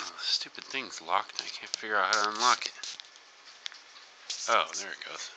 Oh, stupid thing's locked I can't figure out how to unlock it. Oh, there it goes.